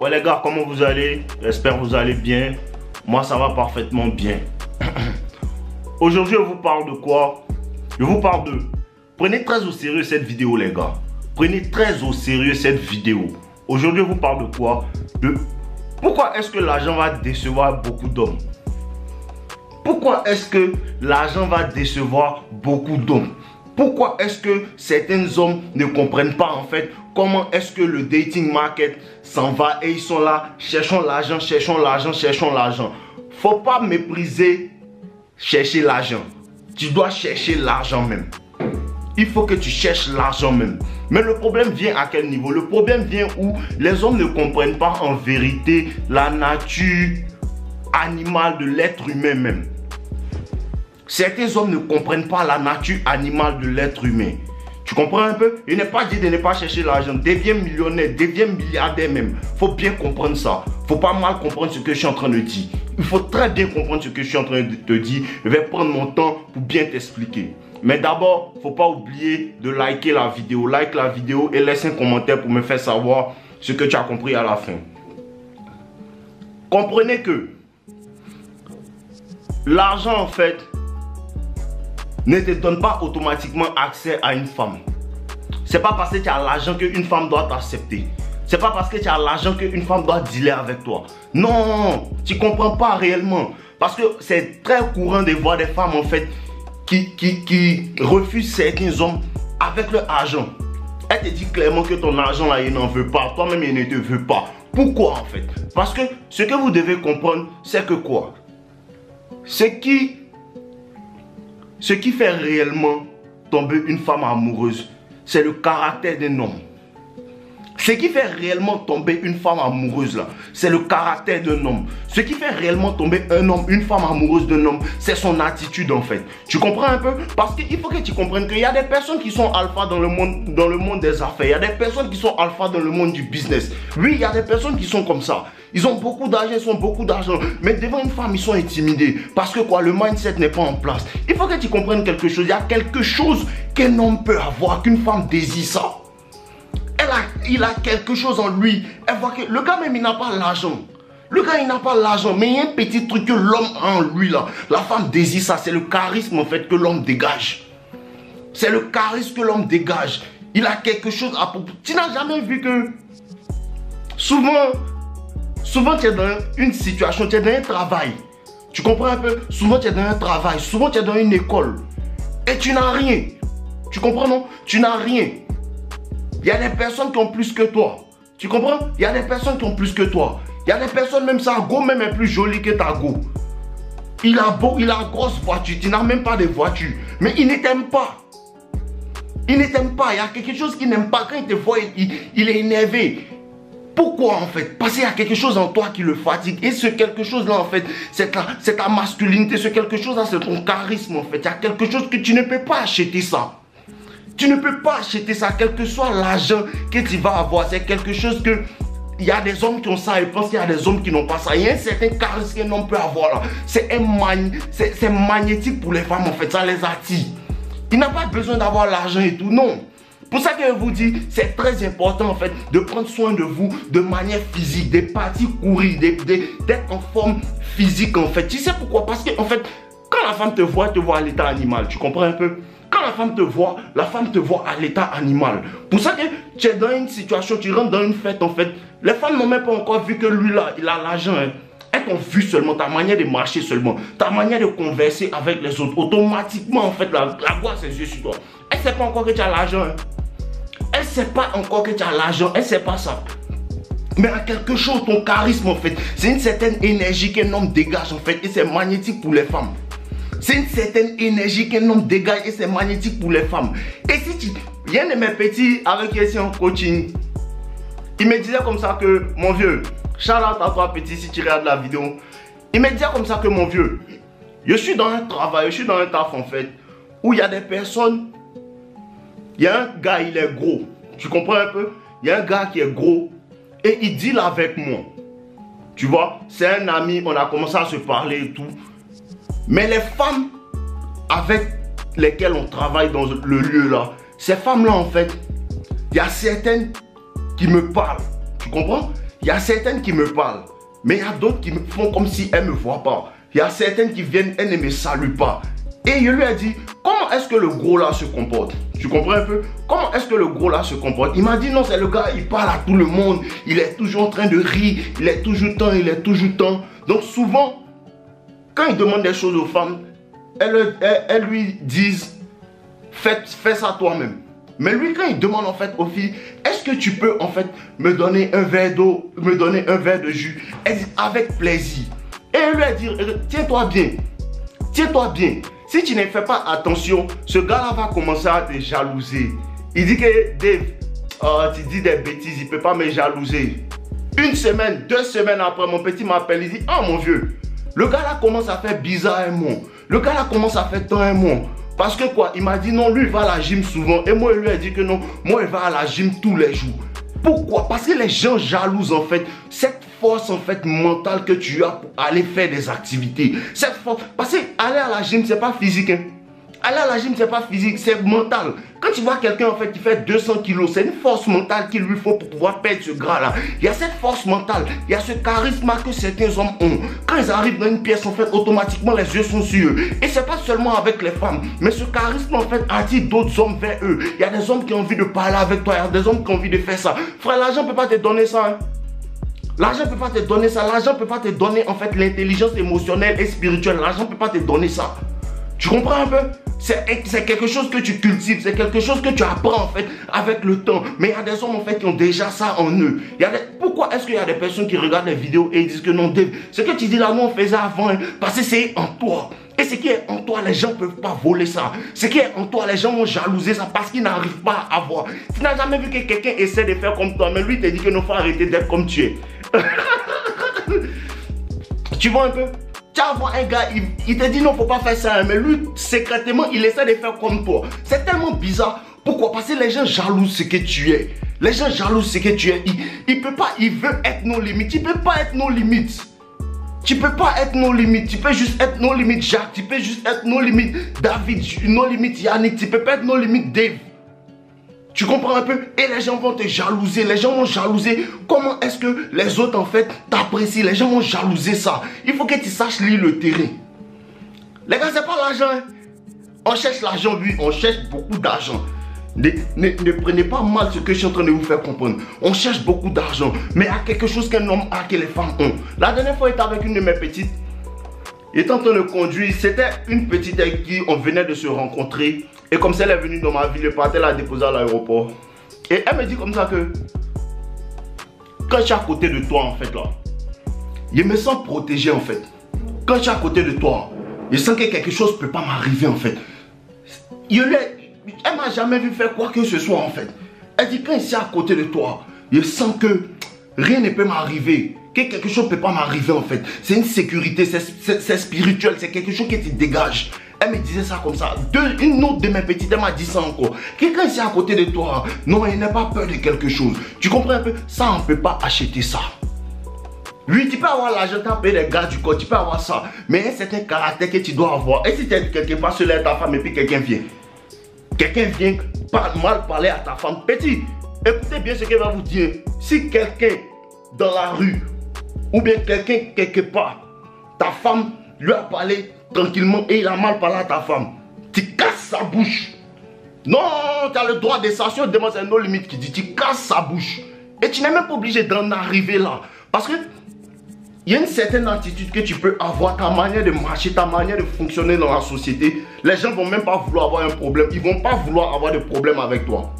Ouais les gars, comment vous allez? J'espère que vous allez bien. Moi ça va parfaitement bien. Aujourd'hui je vous parle de quoi? Je vous parle de... Prenez très au sérieux cette vidéo les gars. Prenez très au sérieux cette vidéo. Aujourd'hui je vous parle de quoi? De... Pourquoi est-ce que l'argent va décevoir beaucoup d'hommes? Pourquoi est-ce que l'argent va décevoir beaucoup d'hommes? Pourquoi est-ce que certains hommes ne comprennent pas en fait comment est-ce que le dating market s'en va et ils sont là, cherchons l'argent, cherchons l'argent, cherchons l'argent. Faut pas mépriser chercher l'argent. Tu dois chercher l'argent même. Il faut que tu cherches l'argent même. Mais le problème vient à quel niveau? Le problème vient où les hommes ne comprennent pas en vérité la nature animale de l'être humain même. Certains hommes ne comprennent pas la nature animale de l'être humain. Tu comprends un peu? Il n'est pas dit de ne pas chercher l'argent. Deviens millionnaire, deviens milliardaire même. faut bien comprendre ça. faut pas mal comprendre ce que je suis en train de dire. Il faut très bien comprendre ce que je suis en train de te dire. Je vais prendre mon temps pour bien t'expliquer. Mais d'abord, faut pas oublier de liker la vidéo. Like la vidéo et laisse un commentaire pour me faire savoir ce que tu as compris à la fin. Comprenez que l'argent en fait ne te donne pas automatiquement accès à une femme. C'est pas parce que tu as l'argent qu'une femme doit t'accepter. C'est pas parce que tu as l'argent qu'une femme doit dealer avec toi. Non, tu comprends pas réellement. Parce que c'est très courant de voir des femmes en fait qui, qui, qui refusent certains hommes avec leur argent. Elle te dit clairement que ton argent là, il n'en veut pas. Toi-même, il ne te veut pas. Pourquoi en fait? Parce que ce que vous devez comprendre, c'est que quoi? Ce qui ce qui fait réellement tomber une femme amoureuse, c'est le caractère d'un homme. Ce qui fait réellement tomber une femme amoureuse là, c'est le caractère d'un homme. Ce qui fait réellement tomber un homme, une femme amoureuse d'un homme, c'est son attitude en fait. Tu comprends un peu? Parce qu'il faut que tu comprennes qu'il y a des personnes qui sont alpha dans le monde, dans le monde des affaires. Il y a des personnes qui sont alpha dans le monde du business. Oui, il y a des personnes qui sont comme ça. Ils ont beaucoup d'argent, ils ont beaucoup d'argent. Mais devant une femme, ils sont intimidés. Parce que quoi, le mindset n'est pas en place. Il faut que tu comprennes quelque chose. Il y a quelque chose qu'un homme peut avoir, qu'une femme désire ça. Elle a, il a quelque chose en lui. Elle voit que le gars même, il n'a pas l'argent. Le gars, il n'a pas l'argent, mais il y a un petit truc que l'homme a en lui là. La femme désire ça. C'est le charisme en fait que l'homme dégage. C'est le charisme que l'homme dégage. Il a quelque chose à Tu n'as jamais vu que souvent Souvent, tu es dans une situation, tu es dans un travail. Tu comprends un peu? Souvent, tu es dans un travail. Souvent, tu es dans une école. Et tu n'as rien. Tu comprends, non? Tu n'as rien. Il y a des personnes qui ont plus que toi. Tu comprends? Il y a des personnes qui ont plus que toi. Il y a des personnes, même sa go même est plus jolie que ta go. Il a beau, il a grosse voiture. Tu n'as même pas de voiture. Mais il ne t'aime pas. Il ne t'aime pas. Il y a quelque chose qu'il n'aime pas. Quand il te voit, il est énervé. Pourquoi en fait? Parce qu'il y a quelque chose en toi qui le fatigue. Et ce quelque chose-là en fait, c'est ta, ta, masculinité. Ce quelque chose-là, c'est ton charisme en fait. Il y a quelque chose que tu ne peux pas acheter ça. Tu ne peux pas acheter ça, quel que soit l'argent que tu vas avoir. C'est quelque chose que il y a des hommes qui ont ça et pensent qu'il y a des hommes qui n'ont pas ça. Il y a un certain charisme qu'un homme peut avoir là. C'est c'est magnétique pour les femmes en fait, ça les attire. Il n'a pas besoin d'avoir l'argent et tout, non pour ça que je vous dis, c'est très important en fait de prendre soin de vous de manière physique, des parties courir, d'être en forme physique en fait. Tu sais pourquoi? Parce que en fait, quand la femme te voit, elle te voit à l'état animal. Tu comprends un peu? Quand la femme te voit, la femme te voit à l'état animal. Pour ça que tu es dans une situation, tu rentres dans une fête en fait. Les femmes n'ont même pas encore vu que lui là, il a l'argent. Hein. Elles t'ont vu seulement, ta manière de marcher seulement, ta manière de converser avec les autres. Automatiquement en fait, la, la voix ses yeux sur toi. Elle sait pas encore que tu as l'argent. Hein. Elle sait pas encore que tu as l'argent. Elle sait pas ça. Mais à quelque chose, ton charisme en fait, c'est une certaine énergie qu'un homme dégage en fait et c'est magnétique pour les femmes. C'est une certaine énergie qu'un homme dégage et c'est magnétique pour les femmes. Et si tu... Il y a un de mes petits avec qui est en coaching, il me disait comme ça que, mon vieux, out à toi petit si tu regardes la vidéo. Il me disait comme ça que, mon vieux, je suis dans un travail, je suis dans un taf en fait, où il y a des personnes il y a un gars, il est gros. Tu comprends un peu? Il y a un gars qui est gros et il deal avec moi. Tu vois, c'est un ami, on a commencé à se parler et tout. Mais les femmes avec lesquelles on travaille dans le lieu là, ces femmes-là, en fait, il y a certaines qui me parlent. Tu comprends? Il y a certaines qui me parlent. Mais il y a d'autres qui me font comme si elles ne me voient pas. Il y a certaines qui viennent, elles ne me saluent pas. Et je lui ai dit, comment est-ce que le gros là se comporte? Tu comprends un peu? Comment est-ce que le gros là se comporte? Il m'a dit, non, c'est le gars, il parle à tout le monde. Il est toujours en train de rire. Il est toujours temps, il est toujours temps. Donc souvent, quand il demande des choses aux femmes, elles, elles lui disent, fais, fais ça toi-même. Mais lui, quand il demande en fait aux filles, est-ce que tu peux en fait me donner un verre d'eau, me donner un verre de jus? Elle dit avec plaisir. Et elle lui a dit, tiens-toi bien, tiens-toi bien. Si tu ne fais pas attention, ce gars-là va commencer à te jalouser. Il dit que oh, tu dis des bêtises, il ne peut pas me jalouser. Une semaine, deux semaines après, mon petit m'appelle, il dit, oh mon vieux, le gars-là commence à faire bizarre un mot. Le gars-là commence à faire tant un mot. Parce que quoi? Il m'a dit non, lui il va à la gym souvent. Et moi, il lui ai dit que non, moi il va à la gym tous les jours. Pourquoi? Parce que les gens jalousent en fait force en fait mentale que tu as pour aller faire des activités. Cette force. Parce que aller à la gym, c'est pas physique. Hein. Aller à la gym, c'est pas physique, c'est mental. Quand tu vois quelqu'un en fait qui fait 200 kilos, c'est une force mentale qu'il lui faut pour pouvoir perdre ce gras-là. Il y a cette force mentale, il y a ce charisme que certains hommes ont. Quand ils arrivent dans une pièce, en fait, automatiquement les yeux sont sur eux. Et c'est pas seulement avec les femmes, mais ce charisme en fait attire d'autres hommes vers eux. Il y a des hommes qui ont envie de parler avec toi, il y a des hommes qui ont envie de faire ça. Frère, l'argent peut pas te donner ça. Hein. L'argent ne peut pas te donner ça. L'argent ne peut pas te donner en fait l'intelligence émotionnelle et spirituelle. L'argent ne peut pas te donner ça. Tu comprends un peu? C'est quelque chose que tu cultives, c'est quelque chose que tu apprends en fait avec le temps. Mais il y a des hommes en fait qui ont déjà ça en eux. Y a Pourquoi est-ce qu'il y a des personnes qui regardent les vidéos et disent que non, Dave, ce que tu dis là, nous on faisait avant, hein, parce que c'est en toi. Et ce qui est en toi, les gens ne peuvent pas voler ça. Ce qui est en toi, les gens vont jalouser ça parce qu'ils n'arrivent pas à voir. Tu n'as jamais vu que quelqu'un essaie de faire comme toi, mais lui te dit que non, faut arrêter d'être comme tu es. Tu vois un peu? Tu voir un gars, il, te dit non, faut pas faire ça, hein, mais lui, secrètement, il essaie de faire comme toi. C'est tellement bizarre. Pourquoi? Parce que les gens jalousent ce que tu es. Les gens jalousent ce que tu es. Il, peut pas, il veut être nos limites. Tu peux pas être nos limites. Tu peux pas être nos limites. Tu peux juste être nos limites Jacques. Tu peux juste être nos limites David. Nos limites Yannick. Tu peux pas être nos limites Dave. Tu comprends un peu? Et les gens vont te jalouser, les gens vont jalouser. Comment est-ce que les autres en fait t'apprécient? Les gens vont jalouser ça. Il faut que tu saches lire le terrain. Les gars, c'est pas l'argent. Hein. On cherche l'argent, oui, on cherche beaucoup d'argent. Ne, ne, prenez pas mal ce que je suis en train de vous faire comprendre. On cherche beaucoup d'argent, mais a quelque chose qu'un homme a que les femmes ont. La dernière fois, j'étais avec une de mes petites. Il était en train de conduire. C'était une petite avec qui on venait de se rencontrer. Et comme ça, elle est venue dans ma ville, le partait la déposer à l'aéroport. Et elle me dit comme ça que quand je suis à côté de toi, en fait, là, je me sens protégé, en fait. Quand je suis à côté de toi, je sens que quelque chose ne peut pas m'arriver, en fait. Je elle m'a jamais vu faire quoi que ce soit, en fait. Elle dit, quand je suis à côté de toi, je sens que rien ne peut m'arriver. Que quelque chose ne peut pas m'arriver, en fait. C'est une sécurité, c'est spirituel, c'est quelque chose qui te dégage. Elle me disait ça comme ça. une autre de mes petites, elle m'a dit ça encore. Quelqu'un ici à côté de toi, non, il n'a pas peur de quelque chose. Tu comprends un peu? Ça, on ne peut pas acheter ça. Oui, tu peux avoir l'argent, tu as payé des gars du corps, tu peux avoir ça. Mais c'est un caractère que tu dois avoir. Et si tu es quelque part sur ta femme et puis quelqu'un vient, quelqu'un vient mal parler à ta femme, petit, écoutez bien ce qu'elle va vous dire. Si quelqu'un dans la rue, ou bien quelqu'un quelque part, ta femme lui a parlé tranquillement et il a mal parlé à ta femme, tu casses sa bouche. Non, tu as le droit de demande c'est nos limites qui dit, tu casses sa bouche. Et tu n'es même pas obligé d'en arriver là. Parce que il y a une certaine attitude que tu peux avoir, ta manière de marcher, ta manière de fonctionner dans la société. Les gens vont même pas vouloir avoir un problème. Ils ne vont pas vouloir avoir de problème avec toi.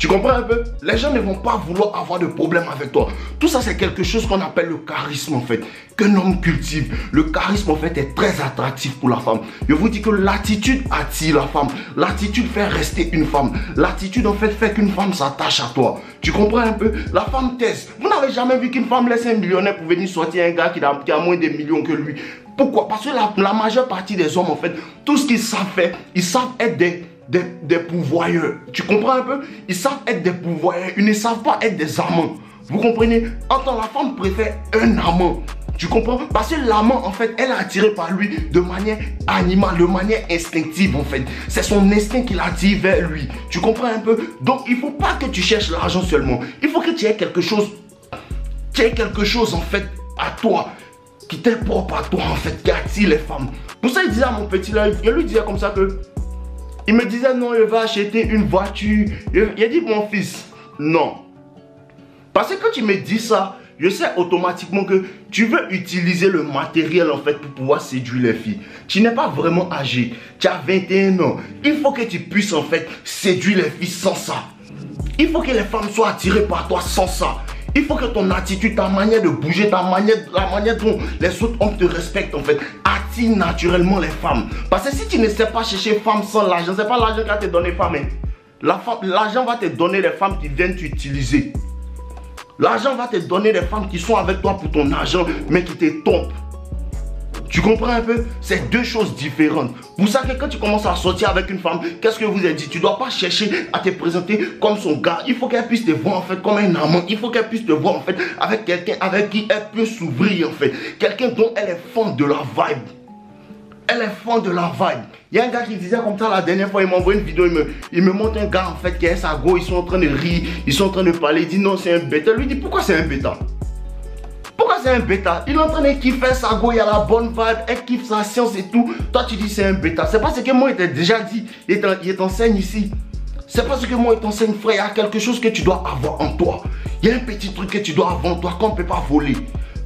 Tu comprends un peu? Les gens ne vont pas vouloir avoir de problème avec toi. Tout ça, c'est quelque chose qu'on appelle le charisme en fait. Qu'un homme cultive. Le charisme en fait est très attractif pour la femme. Je vous dis que l'attitude attire la femme. L'attitude fait rester une femme. L'attitude en fait fait qu'une femme s'attache à toi. Tu comprends un peu? La femme teste. Vous n'avez jamais vu qu'une femme laisse un millionnaire pour venir sortir un gars qui a, moins de millions que lui. Pourquoi? Parce que la, la majeure partie des hommes en fait, tout ce qu'ils savent faire, ils savent être des des, des pouvoyeurs. Tu comprends un peu? Ils savent être des pouvoyeurs. Ils ne savent pas être des amants. Vous comprenez? Entends, la femme préfère un amant. Tu comprends? Parce que l'amant, en fait, elle est attirée par lui de manière animale, de manière instinctive, en fait. C'est son instinct qui l'attire vers lui. Tu comprends un peu? Donc, il ne faut pas que tu cherches l'argent seulement. Il faut que tu aies quelque chose. Tu aies quelque chose, en fait, à toi. Qui t'est propre à toi, en fait, qui attire les femmes. Pour ça, il disait à mon petit là, il lui disait comme ça que. Il me disait non, il va acheter une voiture. Il a dit, mon fils, non. Parce que quand tu me dis ça, je sais automatiquement que tu veux utiliser le matériel en fait pour pouvoir séduire les filles. Tu n'es pas vraiment âgé. Tu as 21 ans. Il faut que tu puisses en fait séduire les filles sans ça. Il faut que les femmes soient attirées par toi sans ça. Il faut que ton attitude, ta manière de bouger, ta manière, la manière dont les autres hommes te respectent en fait, attire naturellement les femmes. Parce que si tu ne sais pas chercher femme sans l'argent, c'est pas l'argent qui va te donner femme. Hein. L'argent va te donner les femmes qui viennent t'utiliser. L'argent va te donner des femmes qui sont avec toi pour ton argent, mais qui te trompent. Tu comprends un peu? C'est deux choses différentes. Pour ça que quand tu commences à sortir avec une femme, qu'est-ce que vous avez dit? Tu ne dois pas chercher à te présenter comme son gars. Il faut qu'elle puisse te voir en fait comme un amant. Il faut qu'elle puisse te voir en fait avec quelqu'un avec qui elle peut s'ouvrir en fait. Quelqu'un dont elle est fan de la vibe. Elle est fan de la vibe. Il y a un gars qui disait comme ça la dernière fois, il m'envoie une vidéo, il me, il me montre un gars en fait qui est sa go, ils sont en train de rire, ils sont en train de parler, il dit non c'est un bêta. Lui dit pourquoi c'est un bêta? Pourquoi c'est un bêta? Il est en train de kiffer sa go, il a la bonne vibe, elle kiffe sa science et tout. Toi tu dis c'est un bêta. C'est pas ce que moi il t'a déjà dit, il t'enseigne ici. C'est parce que moi il t'enseigne frère, il y a quelque chose que tu dois avoir en toi. Il y a un petit truc que tu dois avoir en toi qu'on ne peut pas voler.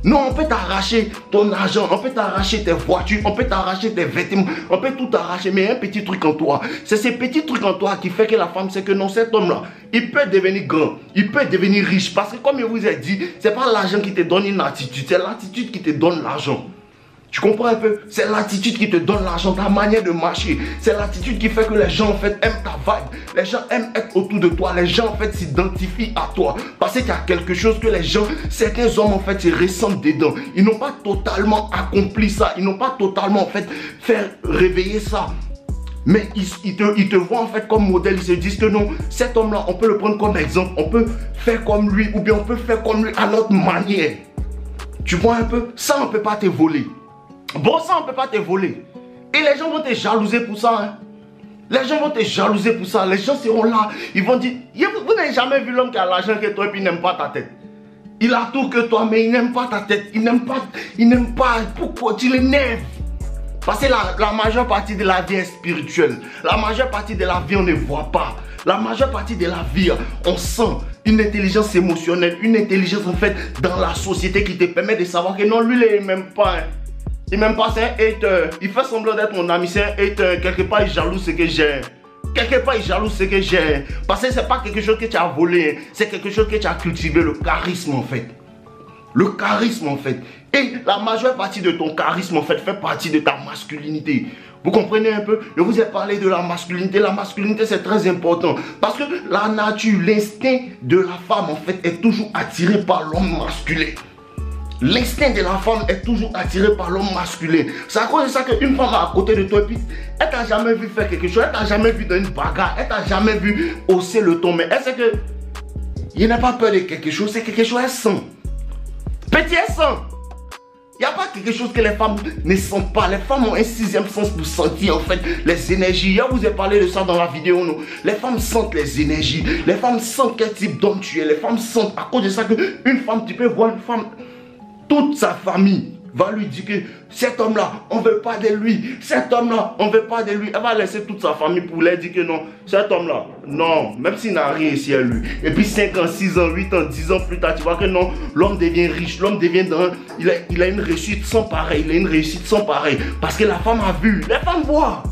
Non, on peut t'arracher ton argent, on peut t'arracher tes voitures, on peut t'arracher tes vêtements, on peut tout arracher, mais un petit truc en toi. C'est ces petits trucs en toi qui fait que la femme sait que non, cet homme-là, il peut devenir grand, il peut devenir riche. Parce que comme je vous ai dit, c'est pas l'argent qui te donne une attitude, c'est l'attitude qui te donne l'argent. Tu comprends un peu? C'est l'attitude qui te donne l'argent, ta manière de marcher. C'est l'attitude qui fait que les gens en fait aiment ta vibe. Les gens aiment être autour de toi. Les gens en fait s'identifient à toi. Parce qu'il y a quelque chose que les gens, certains hommes en fait se ressentent dedans. Ils n'ont pas totalement accompli ça. Ils n'ont pas totalement en fait fait réveiller ça. Mais ils, te, ils, te, voient en fait comme modèle, ils se disent que non, cet homme-là, on peut le prendre comme exemple, on peut faire comme lui, ou bien on peut faire comme lui à notre manière. Tu vois un peu? Ça, on ne peut pas te voler. Bon, ça, on ne peut pas te voler. Et les gens vont te jalouser pour ça. Hein. Les gens vont te jalouser pour ça. Les gens seront là. Ils vont dire, vous, n'avez jamais vu l'homme qui a l'argent que toi et puis il n'aime pas ta tête. Il a tout que toi, mais il n'aime pas ta tête. Il n'aime pas, il n'aime pas. Pourquoi tu l'énerves Parce que la, la majeure partie de la vie est spirituelle. La majeure partie de la vie, on ne voit pas. La majeure partie de la vie, on sent une intelligence émotionnelle, une intelligence en fait dans la société qui te permet de savoir que non, lui, il ne m'aime pas. Hein. Il m'aime pas, c'est un hater. Il fait semblant d'être mon ami, c'est un hater. Quelque part, il jaloux ce que j'ai. Quelque part, il jaloux ce que j'ai. Parce que c'est pas quelque chose que tu as volé. C'est quelque chose que tu as cultivé, le charisme en fait. Le charisme en fait. Et la majeure partie de ton charisme en fait fait partie de ta masculinité. Vous comprenez un peu? Je vous ai parlé de la masculinité. La masculinité, c'est très important. Parce que la nature, l'instinct de la femme, en fait, est toujours attiré par l'homme masculin. L'instinct de la femme est toujours attiré par l'homme masculin. C'est à cause de ça qu'une femme à côté de toi, elle t'a jamais vu faire quelque chose, elle t'a jamais vu dans une bagarre, elle t'a jamais vu hausser le ton. Mais elle sait que il n'a pas peur de quelque chose, c'est quelque chose, elle sent. Petit, elle sent. Il n'y a pas quelque chose que les femmes ne sentent pas. Les femmes ont un sixième sens pour sentir en fait les énergies. Je vous ai parlé de ça dans la vidéo. Non? Les femmes sentent les énergies. Les femmes sentent quel type d'homme tu es. Les femmes sentent à cause de ça qu'une femme, tu peux voir une femme toute sa famille va lui dire que cet homme-là, on ne veut pas de lui. Cet homme-là, on ne veut pas de lui. Elle va laisser toute sa famille pour lui dire que non, cet homme-là, non, même s'il n'a rien ici à lui. Et puis 5 ans, 6 ans, 8 ans, 10 ans plus tard, tu vois que non, l'homme devient riche, l'homme devient dans... Il a, il a une réussite sans pareil, il a une réussite sans pareil. Parce que la femme a vu, les femmes voient.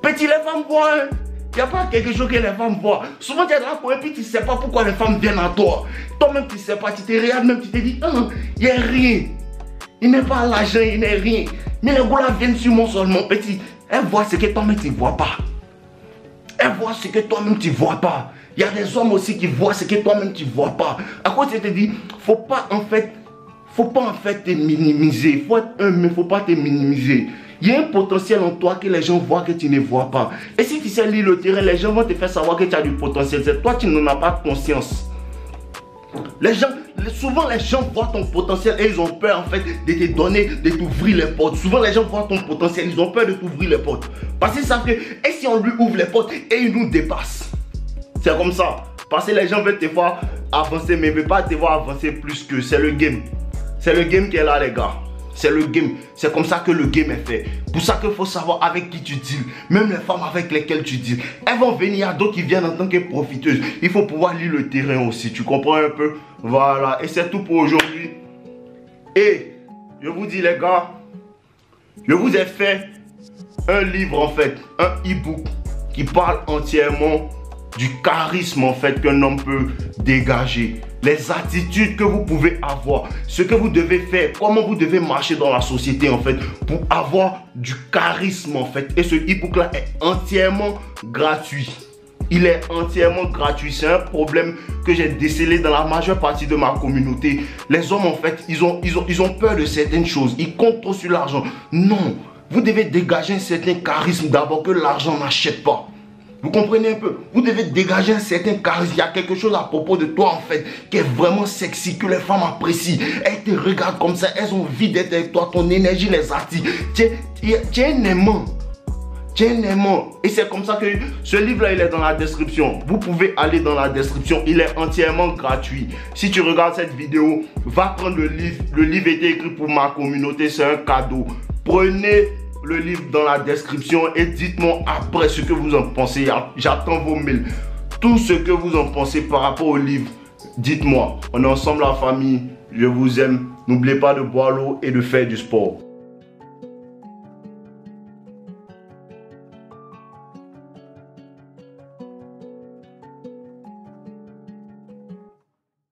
Petit, les femmes voient. Hein. Il n'y a pas quelque chose que les femmes voient. Souvent, tu es là pour et puis tu ne sais pas pourquoi les femmes viennent à toi. Toi-même, tu ne sais pas. Tu te regardes même, tu te dis, il n'y a rien. Il n'est pas l'argent, il n'est rien. Mais les gars viennent sur mon sol, mon petit. Elle voit ce que toi-même tu ne vois pas. Elle voit ce que toi-même tu ne vois pas. Il y a des hommes aussi qui voient ce que toi-même tu ne vois pas. À quoi tu te dis, faut pas en fait, faut pas en fait te minimiser. Faut être un, mais faut pas te minimiser. Il y a un potentiel en toi que les gens voient que tu ne vois pas. Et si tu sais lire le terrain, les gens vont te faire savoir que tu as du potentiel. C'est toi qui n'en as pas conscience. Les gens, souvent les gens voient ton potentiel et ils ont peur en fait de te donner, de t'ouvrir les portes. Souvent les gens voient ton potentiel, ils ont peur de t'ouvrir les portes. Parce qu'ils savent que, et si on lui ouvre les portes et il nous dépasse C'est comme ça. Parce que les gens veulent te voir avancer, mais ne veulent pas te voir avancer plus que c'est le game. C'est le game qui est là, les gars. C'est le game. C'est comme ça que le game est fait. Pour ça qu'il faut savoir avec qui tu deals. Même les femmes avec lesquelles tu deals. Elles vont venir, d'autres qui viennent en tant que profiteuses. Il faut pouvoir lire le terrain aussi. Tu comprends un peu? Voilà. Et c'est tout pour aujourd'hui. Et je vous dis les gars, je vous ai fait un livre en fait, un e-book qui parle entièrement du charisme en fait qu'un homme peut dégager, les attitudes que vous pouvez avoir, ce que vous devez faire, comment vous devez marcher dans la société en fait pour avoir du charisme en fait. Et ce e-book là est entièrement gratuit. Il est entièrement gratuit. C'est un problème que j'ai décelé dans la majeure partie de ma communauté. Les hommes, en fait, ils ont, ils ont, ils ont peur de certaines choses. Ils comptent trop sur l'argent. Non. Vous devez dégager un certain charisme d'abord que l'argent n'achète pas. Vous comprenez un peu? Vous devez dégager un certain charisme. Il y a quelque chose à propos de toi, en fait, qui est vraiment sexy, que les femmes apprécient. Elles te regardent comme ça, elles ont envie d'être avec toi, ton énergie les attire. Tu es un aimant. Tu es un aimant. Et c'est comme ça que ce livre-là, il est dans la description. Vous pouvez aller dans la description. Il est entièrement gratuit. Si tu regardes cette vidéo, va prendre le livre. Le livre été écrit pour ma communauté. C'est un cadeau. Prenez le livre dans la description et dites-moi après ce que vous en pensez. J'attends vos mails. Tout ce que vous en pensez par rapport au livre, dites-moi. On est ensemble la famille. Je vous aime. N'oubliez pas de boire l'eau et de faire du sport.